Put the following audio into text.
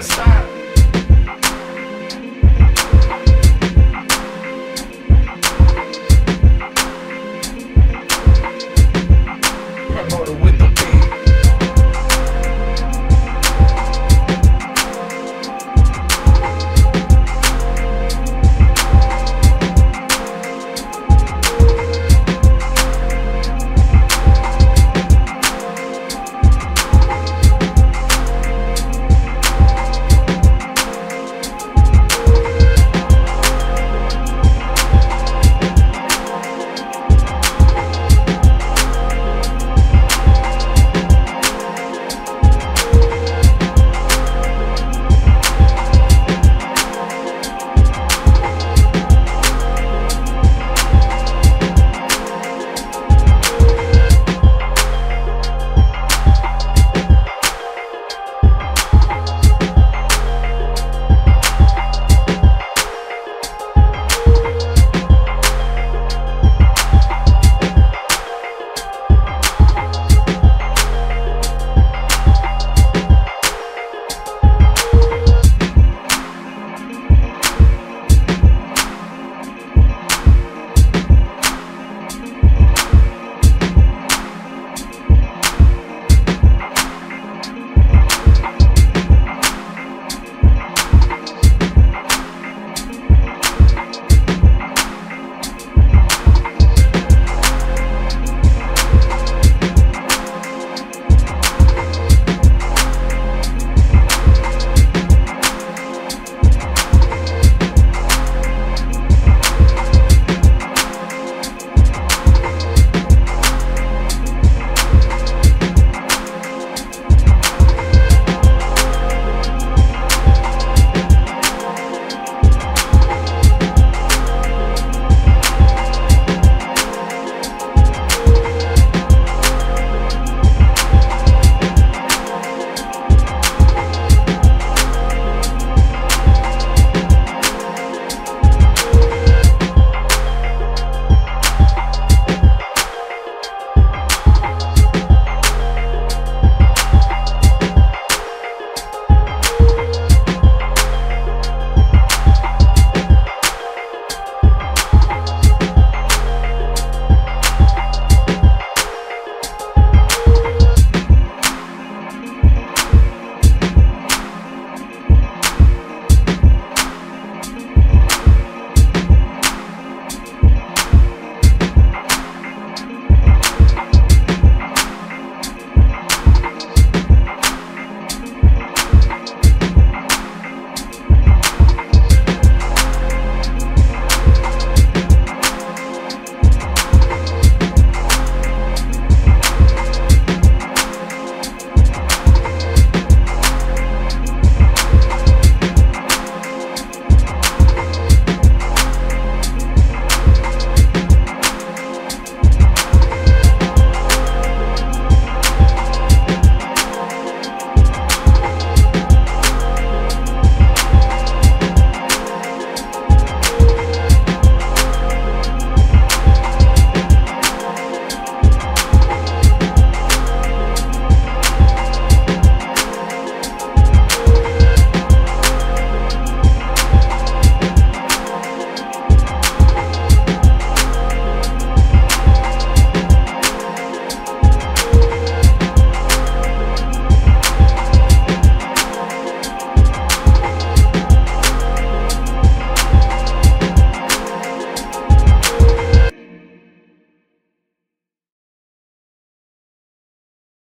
I'm sorry.